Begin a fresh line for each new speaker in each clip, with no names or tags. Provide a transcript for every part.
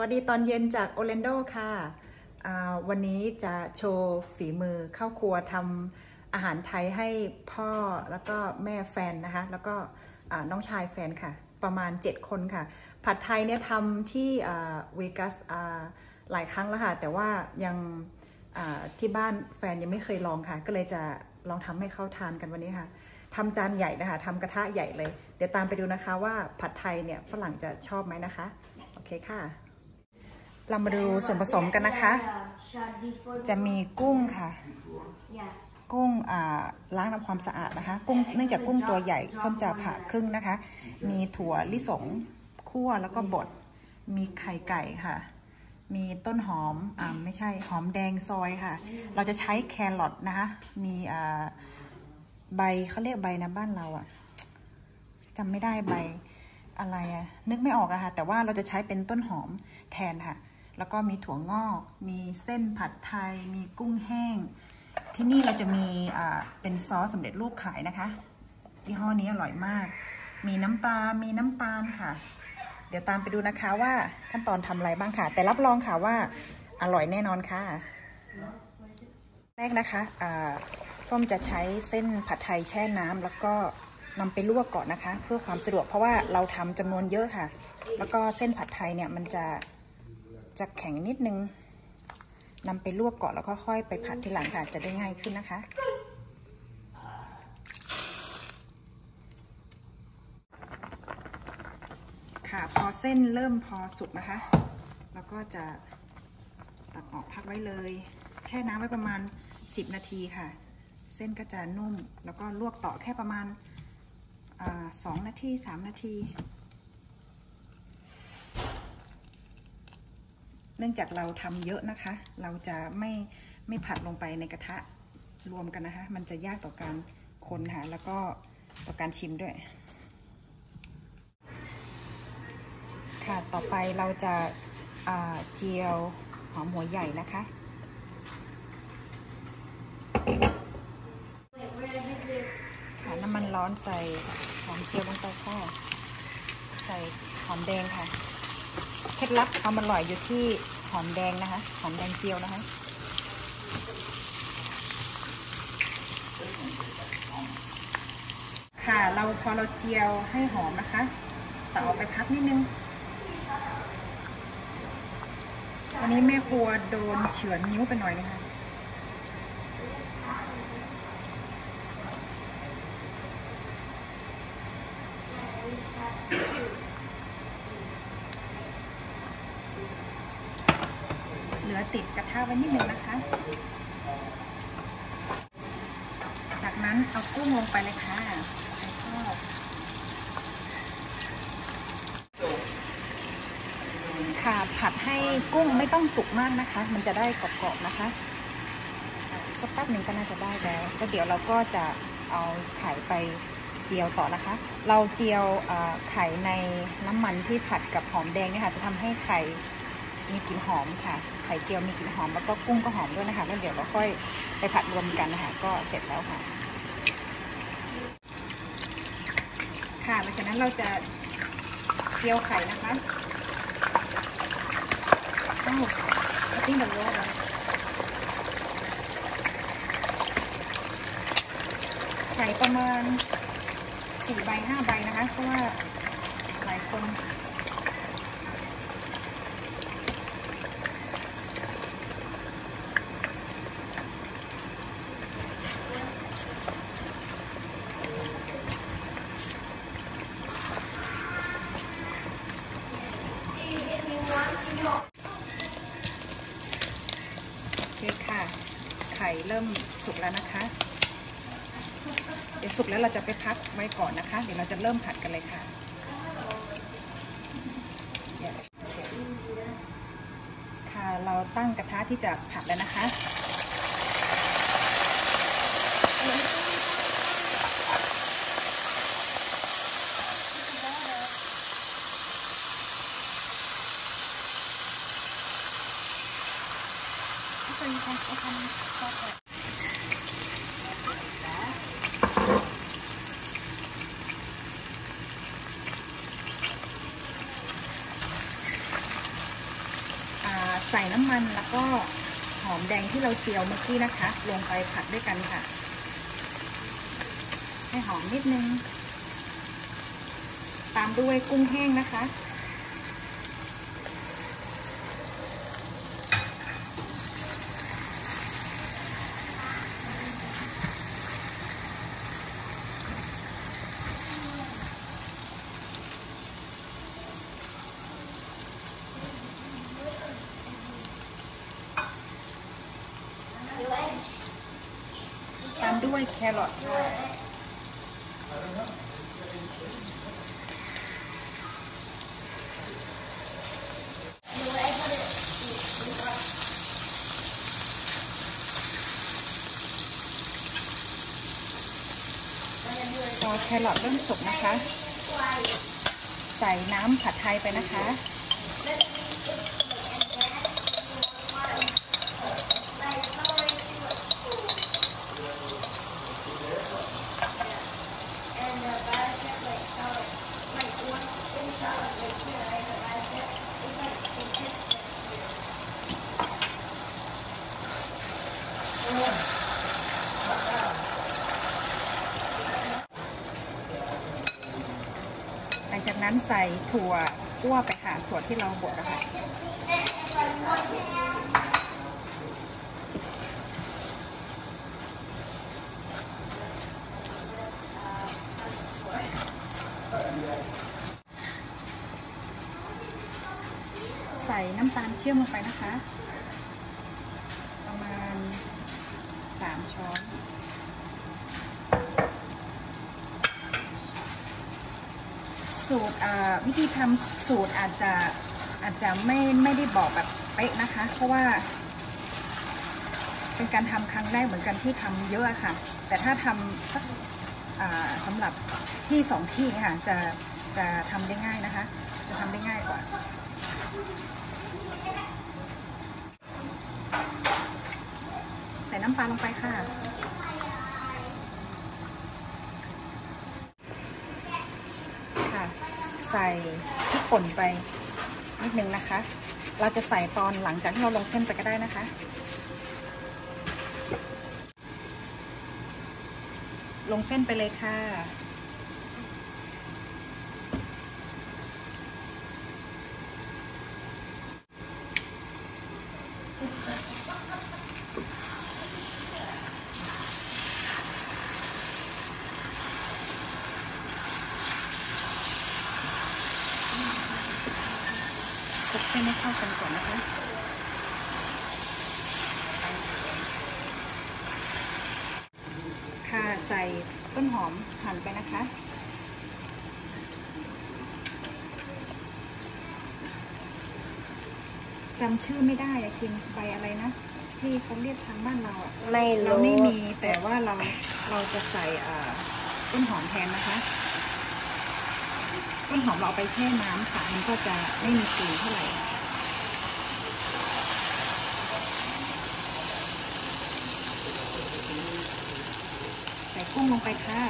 วัสดีตอนเย็นจากโอเลนโดค่ะ วันนี้จะโชว์ฝีมือเข้าครัวทำอาหารไทยให้พ่อแล้วก็แม่แฟนนะคะ แล้วก็น้องชายแฟนค่ะ ประมาณ 7 คนค่ะ ผัดไทยเนี่ยทำที่เวกัสหลายครั้งแล้วค่ะ แต่ว่ายังที่บ้านแฟนยังไม่เคยลองค่ะ ก็เลยจะลองทำให้เขาทานกันวันนี้ค่ะทำจานใหญ่นะคะทำกระทะใหญ่เลย เดี๋ยวตามไปดูนะคะว่าผัดไทยเนี่ยฝรั่งจะชอบไหมนะคะ โอเคค่ะ เรามาดูส่วนผสมกันนะคะ จะมีกุ้งค่ะ กุ้งล้างทำความสะอาดนะคะ กุ้งเนื่องจากกุ้งตัวใหญ่ส้มจะผ่าครึ่งนะคะ มีถั่วลิสงคั่วแล้วก็บด มีไข่ไก่ค่ะ มีต้นหอมอ่าไม่ใช่หอมแดงซอยค่ะ เราจะใช้แครอทนะคะ มีอ่าใบเขาเรียกใบนะบ้านเราอะจำไม่ได้ใบอะไรอะนึกไม่ออกอะค่ะ แต่ว่าเราจะใช้เป็นต้นหอมแทนค่ะ แล้วก็มีถั่วงอก มีเส้นผัดไทย มีกุ้งแห้ง ที่นี่เราจะมีเป็นซอสสำเร็จรูปขายนะคะยี่ห้อนี้อร่อยมาก มีน้ำปลา มีน้ำตาลค่ะ เดี๋ยวตามไปดูนะคะว่าขั้นตอนทำอะไรบ้างค่ะ แต่รับรองค่ะว่าอร่อยแน่นอนค่ะ แรกนะคะส้มจะใช้เส้นผัดไทยแช่น้ำแล้วก็นำไปลวกก่อนนะคะ เพื่อความสะดวกเพราะว่าเราทำจำนวนเยอะค่ะ แล้วก็เส้นผัดไทยเนี่ยมันจะ จะแข็งนิดนึงนำไปลวกก่อนแล้วก็ค่อยไปผัดทีหลังค่ะ จะได้ง่ายขึ้นนะคะ ค่ะพอเส้นเริ่มพอสุกนะคะ แล้วก็จะตักออกพักไว้เลย แช่น้ำไว้ประมาณ 10 นาทีค่ะ เส้นก็จะนุ่ม แล้วก็ลวกต่อแค่ประมาณสองนาทีสามนาที เนื่องจากเราทำเยอะนะคะ เราจะไม่ไม่ผัดลงไปในกระทะรวมกันนะคะ มันจะยากต่อการคนค่ะแล้วก็ต่อการชิมด้วย ค่ะต่อไปเราจะเจียวหอมหัวใหญ่นะคะค่ะน้ำมันร้อนใส่หอมเจียวลงไปค่ะใส่หอมแดงค่ะ เคล็ดลับความอร่อยอยู่ที่ อมแดงนะคะ หอมแดงเจียวนะคะ ค่ะเราพอเราเจียวให้หอมนะคะต่อไปพักนิดนึงวันนี้แม่ครัวโดนเฉือนนิ้วไปหน่อยนะคะเหลือ ติดกระทะไว้นิดนึงนะคะ จากนั้นเอากุ้งลงไปเลยค่ะใส่ทอดค่ะผัดให้กุ้งไม่ต้องสุกมากนะคะ มันจะได้กรอบๆนะคะสักแป๊บหนึ่งก็น่าจะได้แล้วแล้วเดี๋ยวเราก็จะเอาไข่ไปเจียวต่อนะคะ เราเจียวไข่ในน้ำมันที่ผัดกับหอมแดงเนี่ยค่ะ จะทำให้ไข่ มีกลิ่นหอมค่ะ ไข่เจียวมีกลิ่นหอมแล้วก็กุ้งก็หอมด้วยนะคะแล้วเดี๋ยวเราค่อยไปผัดรวมกันนะคะก็เสร็จแล้วค่ะ ค่ะหลังจากนั้นเราจะเจียวไข่นะคะอ้าวติ้งแบบนี้เลยไข่ประมาณสี่ใบห้าใบนะคะ เพราะว่าหลายคน ข่เริ่มสุกแล้วนะคะ เดี๋ยวสุกแล้วเราจะไปพักไว้ก่อนนะคะ เดี๋ยวเราจะเริ่มผัดกันเลยค่ะค่ะเราตั้งกระทะที่จะผัดแล้วนะคะเป็น ส่น้ำมันแล้วก็หอมแดงที่เราเจียวเมื่อกี้นะคะ ลงไปผัดด้วยกันค่ะ ให้หอมนิดนึง ตามด้วยกุ้งแห้งนะคะ แครอทค่ะพอแครอทเริ่มสุกนะคะ ใส่น้ำผัดไทยไปนะคะ จากนั้นใส่ถั่วคั่วไปค่ะถั่วที่เราบดนะคะใส่น้ำตาลเชื่อมลงไปนะคะ ประมาณสามช้อน สูตรวิธีทำสูตรอาจจะอาจจะไม่ไม่ได้บอกแบบเป๊ะนะคะ เพราะว่า เป็นการทำครั้งแรกเหมือนกันที่ทำเยอะค่ะ แต่ถ้าทำสักสำหรับที่สองที่ค่ะจะจะทำได้ง่ายนะคะ จะทำได้ง่ายกว่าใส่น้ำปลาลงไปค่ะ ใส่พริกป่นไปนิดนึงนะคะ เราจะใส่ตอนหลังจากที่เราลงเส้นไปก็ได้นะคะ ลงเส้นไปเลยค่ะ คลุกเส้นให้เข้ากันก่อนนะคะค่ะใส่ต้นหอมหั่นไปนะคะจำชื่อไม่ได้อะคิมใบอะไรนะที่เขาเรียกทางบ้านเราอะ
ไม่
เรา
รู้
ไม่มีแต่ว่าเราเราจะใส่เอ่อต้นหอมแทนนะคะ ต้นหอมเราเอาไปแช่น้ำค่ะมันก็จะไม่มีกลิ่นเท่าไหร่ ใส่ กุ้งลงไปค่ะ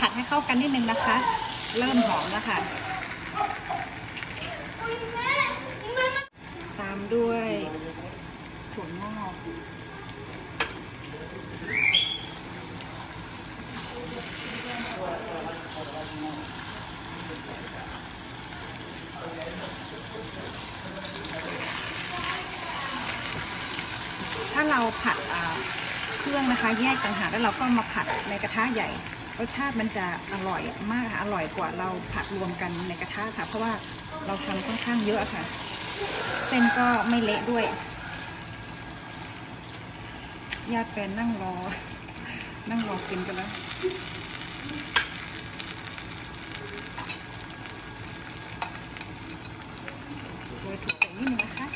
ผัดให้เข้ากันนิดนึงนะคะ เริ่มหอมแล้วค่ะ ตามด้วยถั่วงอกถ้าเราผัดเครื่องนะคะ แยกต่างหากแล้วเราก็มาผัดในกระทะใหญ่ รสชาติมันจะอร่อยมากอร่อยกว่าเราผัดรวมกันในกระทะค่ะ เพราะว่าเราทำค่อนข้างเยอะค่ะ เส้นก็ไม่เละด้วยญาติแฟนนั่งรอ นั่งรอกินกันแล้ว โรยถั่วใส่นิดนึงนะคะ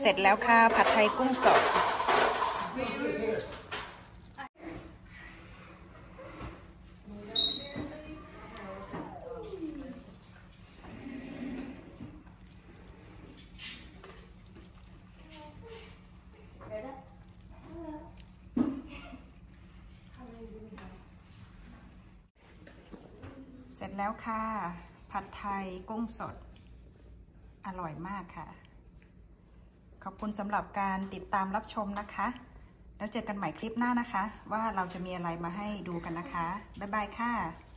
เสร็จแล้วค่ะ ผัดไทยกุ้งสด เสร็จแล้วค่ะ ผัดไทยกุ้งสด อร่อยมากค่ะ อบคุณสำหรับการติดตามรับชมนะคะ แล้วเจอกันใหม่คลิปหน้านะคะ ว่าเราจะมีอะไรมาให้ดูกันนะคะ บ๊ายบายค่ะ